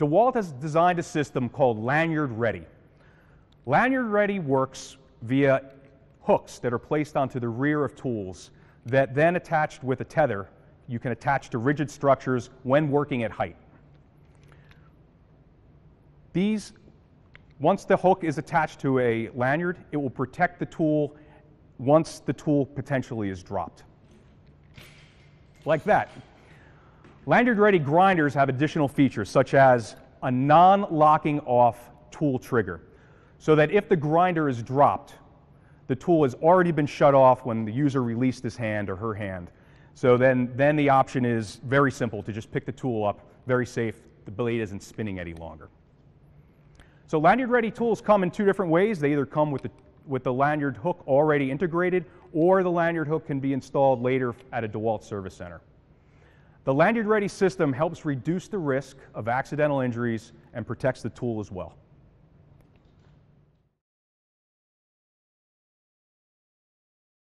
DeWalt has designed a system called Lanyard Ready. Lanyard Ready works via hooks that are placed onto the rear of tools that then attached with a tether you can attach to rigid structures when working at height. These, once the hook is attached to a lanyard, it will protect the tool once the tool potentially is dropped. Like that. Lanyard ready grinders have additional features such as a non locking off tool trigger so that if the grinder is dropped, the tool has already been shut off when the user released his hand or her hand. So then, then the option is very simple to just pick the tool up, very safe, the blade isn't spinning any longer. So lanyard ready tools come in two different ways. They either come with the, with the lanyard hook already integrated, or the lanyard hook can be installed later at a DeWalt service center. The lanyard ready system helps reduce the risk of accidental injuries and protects the tool as well.